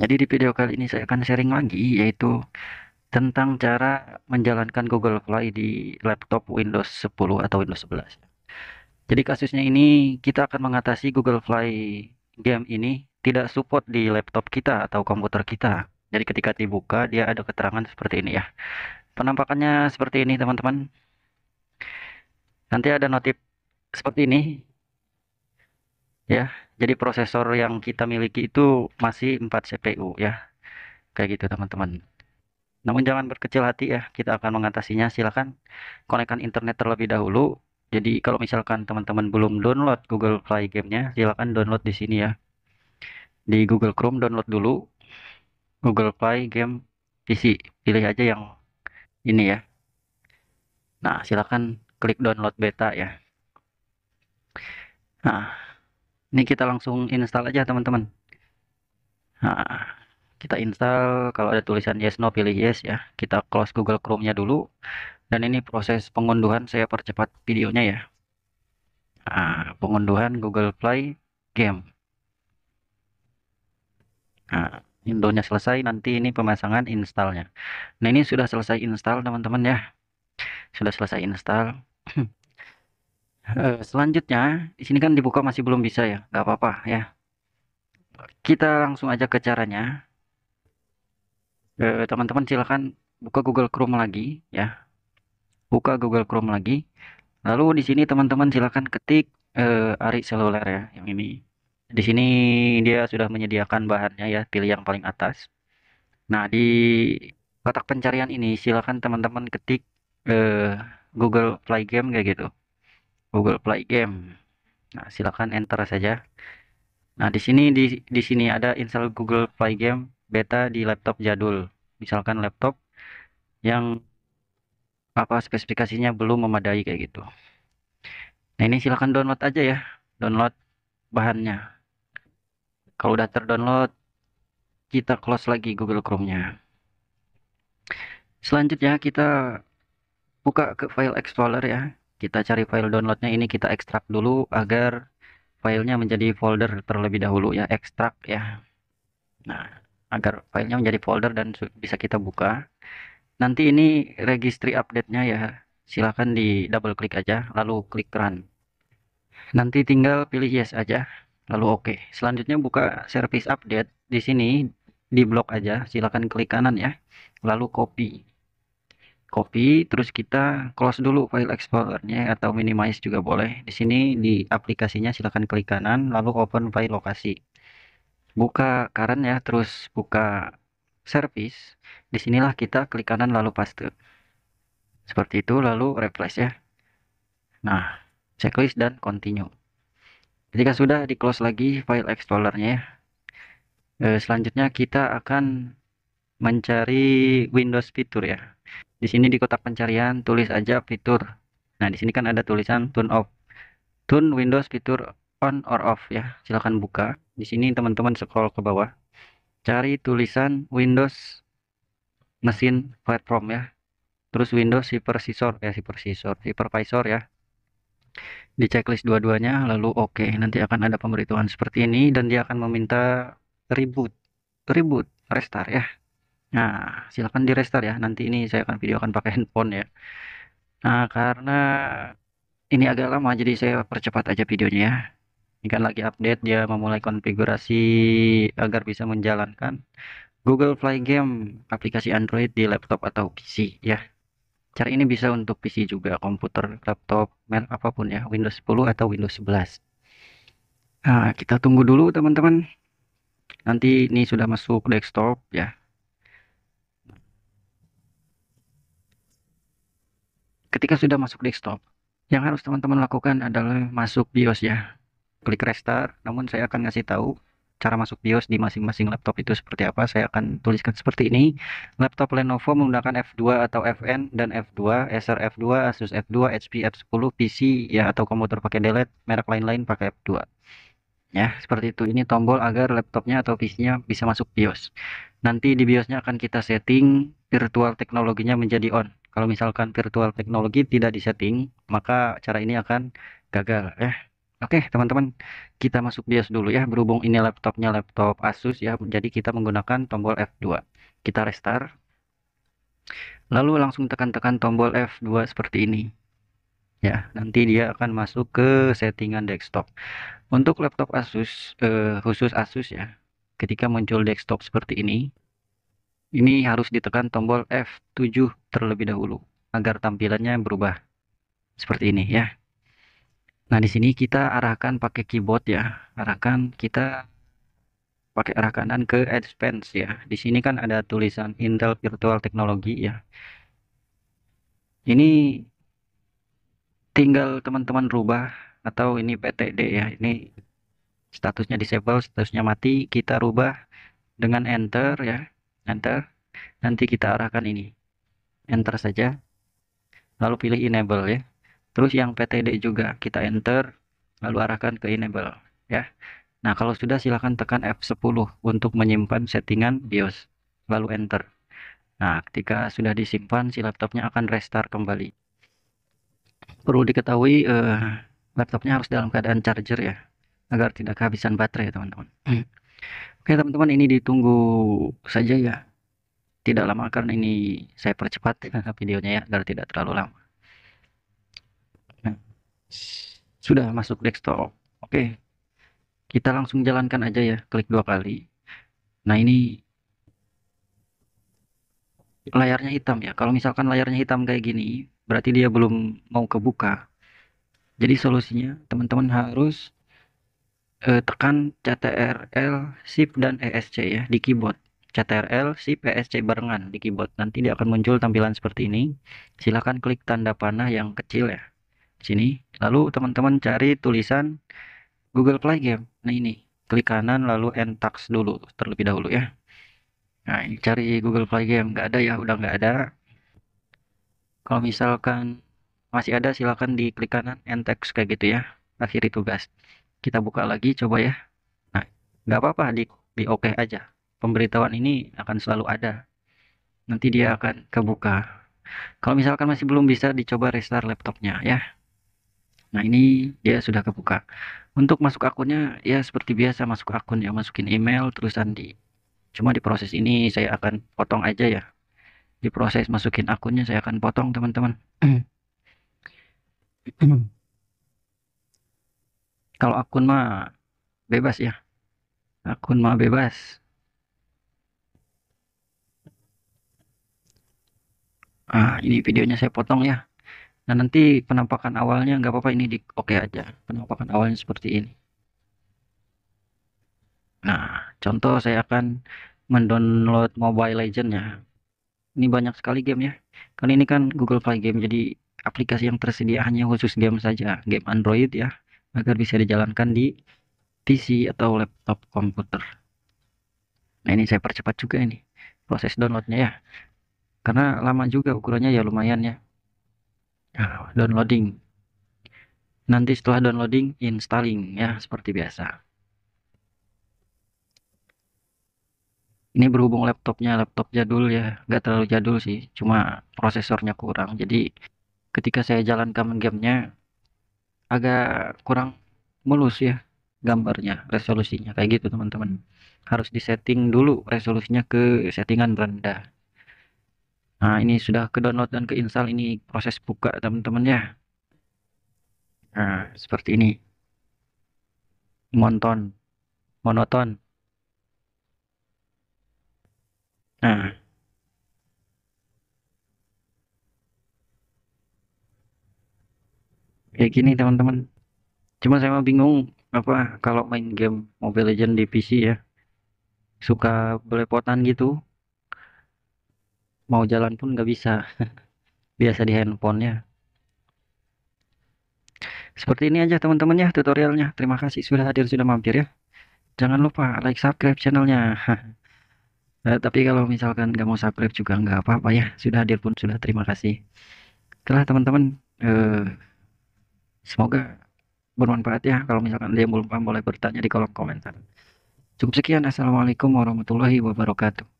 Jadi di video kali ini saya akan sharing lagi yaitu tentang cara menjalankan Google Play di laptop Windows 10 atau Windows 11. Jadi kasusnya ini kita akan mengatasi Google Play game ini tidak support di laptop kita atau komputer kita. Jadi ketika dibuka dia ada keterangan seperti ini ya. Penampakannya seperti ini teman-teman. Nanti ada notif seperti ini. Ya, jadi prosesor yang kita miliki itu masih 4 CPU ya. Kayak gitu teman-teman. Namun jangan berkecil hati ya, kita akan mengatasinya. Silakan konekkan internet terlebih dahulu. Jadi kalau misalkan teman-teman belum download Google Play gamenya, silakan download di sini ya. Di Google Chrome download dulu Google Play game PC. Pilih aja yang ini ya. Nah, silakan klik download beta ya. Nah, ini kita langsung install aja teman-teman. Nah, kita install kalau ada tulisan yes no pilih yes ya. Kita close Google Chrome-nya dulu. Dan ini proses pengunduhan saya percepat videonya ya. Nah, pengunduhan Google Play game. Nah, Windowsnya selesai nanti ini pemasangan installnya. Nah ini sudah selesai install teman-teman ya. Sudah selesai install. Uh, selanjutnya di sini kan dibuka masih belum bisa ya, nggak apa-apa ya. Kita langsung aja ke caranya. Eh, teman-teman silahkan buka Google Chrome lagi ya. Buka Google Chrome lagi. Lalu di sini teman-teman silahkan ketik uh, Ari seluler ya, yang ini. Di sini dia sudah menyediakan bahannya ya, pilih yang paling atas. Nah, di kotak pencarian ini silakan teman-teman ketik Google Play Game kayak gitu. Google Play Game. Nah, silakan enter saja. Nah, di sini di di sini ada install Google Play Game beta di laptop jadul. Misalkan laptop yang apa spesifikasinya belum memadai kayak gitu. Nah, ini silakan download aja ya. Download bahannya. Kalau udah terdownload, kita close lagi Google Chrome-nya. Selanjutnya kita buka ke file Explorer ya kita cari file downloadnya ini kita ekstrak dulu agar filenya menjadi folder terlebih dahulu ya ekstrak ya. Nah agar filenya menjadi folder dan bisa kita buka. Nanti ini registry update-nya ya silahkan di double klik aja lalu klik run. Nanti tinggal pilih yes aja lalu oke. Okay. selanjutnya buka service update di sini di blok aja silahkan klik kanan ya lalu copy copy terus kita close dulu file explorernya atau minimize juga boleh. Di sini di aplikasinya silahkan klik kanan lalu open file lokasi. Buka current ya terus buka service. Di sinilah kita klik kanan lalu paste. Seperti itu lalu refresh ya. Nah checklist dan continue. Ketika sudah di close lagi file explorernya ya eh, selanjutnya kita akan mencari Windows fitur ya di sini di kotak pencarian tulis aja fitur. Nah, di sini kan ada tulisan turn off. Turn Windows fitur on or off ya. Silahkan buka. Di sini teman-teman scroll ke bawah. Cari tulisan Windows mesin platform ya. Terus Windows supervisor ya, supervisor, supervisor ya. Di checklist dua-duanya lalu oke. Okay. Nanti akan ada pemberitahuan seperti ini dan dia akan meminta reboot. Reboot, restart ya. Nah, silakan di restart ya. Nanti ini saya akan videokan pakai handphone ya. Nah, karena ini agak lama jadi saya percepat aja videonya ya. Ini kan lagi update dia memulai konfigurasi agar bisa menjalankan Google Play Game aplikasi Android di laptop atau PC ya. Cara ini bisa untuk PC juga, komputer, laptop, merek apa pun ya, Windows 10 atau Windows 11. Nah, kita tunggu dulu teman-teman. Nanti ini sudah masuk desktop ya. Ketika sudah masuk desktop yang harus teman-teman lakukan adalah masuk BIOS ya. Klik restart namun saya akan ngasih tahu cara masuk BIOS di masing-masing laptop itu seperti apa. Saya akan tuliskan seperti ini. Laptop Lenovo menggunakan F2 atau FN dan F2 Acer F2 Asus F2 HP F10 PC ya atau komputer pakai delete merek lain-lain pakai F2 ya seperti itu. Ini tombol agar laptopnya atau PC-nya bisa masuk BIOS. Nanti di BIOS-nya akan kita setting virtual teknologinya menjadi on kalau misalkan virtual teknologi tidak disetting, maka cara ini akan gagal ya. Oke, teman-teman, kita masuk BIOS dulu ya. Berhubung ini laptopnya laptop Asus ya, jadi kita menggunakan tombol F2. Kita restart. Lalu langsung tekan-tekan tombol F2 seperti ini. Ya, nanti dia akan masuk ke settingan desktop. Untuk laptop Asus, eh, khusus Asus ya, ketika muncul desktop seperti ini, ini harus ditekan tombol F7 terlebih dahulu agar tampilannya berubah seperti ini ya. Nah, di sini kita arahkan pakai keyboard ya. Arahkan kita pakai arah kanan ke advance ya. Di sini kan ada tulisan Intel Virtual Technology ya. Ini tinggal teman-teman rubah atau ini PTD ya. Ini statusnya disable, statusnya mati. Kita rubah dengan enter ya. Enter. Nanti kita arahkan ini. Enter saja. Lalu pilih enable ya. Terus yang PTD juga kita enter lalu arahkan ke enable ya. Nah, kalau sudah silahkan tekan F10 untuk menyimpan settingan BIOS lalu enter. Nah, ketika sudah disimpan si laptopnya akan restart kembali. Perlu diketahui eh, laptopnya harus dalam keadaan charger ya agar tidak kehabisan baterai teman-teman. Oke teman-teman ini ditunggu saja ya. Tidak lama karena ini saya percepat videonya ya agar tidak terlalu lama. Nah, sudah masuk desktop. Oke. Kita langsung jalankan aja ya, klik dua kali. Nah, ini layarnya hitam ya. Kalau misalkan layarnya hitam kayak gini, berarti dia belum mau kebuka. Jadi solusinya teman-teman harus eh, tekan CTRL, Shift dan ESC ya di keyboard. CTRL, Shift, ESC barengan di keyboard. Nanti dia akan muncul tampilan seperti ini. Silahkan klik tanda panah yang kecil ya. Di sini. Lalu teman-teman cari tulisan Google Play Game. Nah ini. Klik kanan lalu Entax dulu terlebih dahulu ya. Nah cari Google Play Game. Nggak ada ya, udah nggak ada. Kalau misalkan masih ada silahkan di klik kanan Entax kayak gitu ya. Akhiri tugas. Kita buka lagi coba ya. Nah nggak apa-apa di, di oke okay aja pemberitahuan ini akan selalu ada. Nanti dia akan kebuka. Kalau misalkan masih belum bisa, dicoba restart laptopnya ya. Nah ini dia sudah kebuka. Untuk masuk akunnya ya seperti biasa masuk akun ya, masukin email terus sandi. Cuma di proses ini saya akan potong aja ya. Di proses masukin akunnya saya akan potong teman-teman. Kalau akun mah bebas ya. Akun mah bebas. ah ini videonya saya potong ya. Nah nanti penampakan awalnya nggak apa-apa ini di oke okay aja. Penampakan awalnya seperti ini. Nah contoh saya akan mendownload Mobile Legend ya. Ini banyak sekali game ya. Karena ini kan Google Play Game jadi aplikasi yang tersedia hanya khusus game saja game Android ya agar bisa dijalankan di PC atau laptop komputer. Nah ini saya percepat juga ini proses downloadnya ya. Karena lama juga ukurannya ya lumayan ya. Nah, downloading. Nanti setelah downloading installing ya seperti biasa. Ini berhubung laptopnya laptop jadul ya. Nggak terlalu jadul sih cuma prosesornya kurang. Jadi ketika saya jalankan gamenya agak kurang mulus ya gambarnya resolusinya kayak gitu teman-teman harus disetting dulu resolusinya ke settingan rendah Nah, ini sudah ke download dan ke install ini proses buka teman-teman ya. Nah, seperti ini. Monton. Monoton. Nah. Kayak gini teman-teman. Cuma saya bingung apa kalau main game Mobile Legend di PC ya. Suka belepotan gitu mau jalan pun nggak bisa. Biasa di handphonenya. Seperti ini aja teman-teman ya tutorialnya. Terima kasih sudah hadir sudah mampir ya. Jangan lupa like subscribe channelnya. Nah, tapi kalau misalkan nggak mau subscribe juga nggak apa-apa ya. Sudah hadir pun sudah terima kasih. Setelah teman-teman eh, semoga bermanfaat ya. Kalau misalkan dia belum paham boleh bertanya di kolom komentar. Cukup sekian. Assalamualaikum warahmatullahi wabarakatuh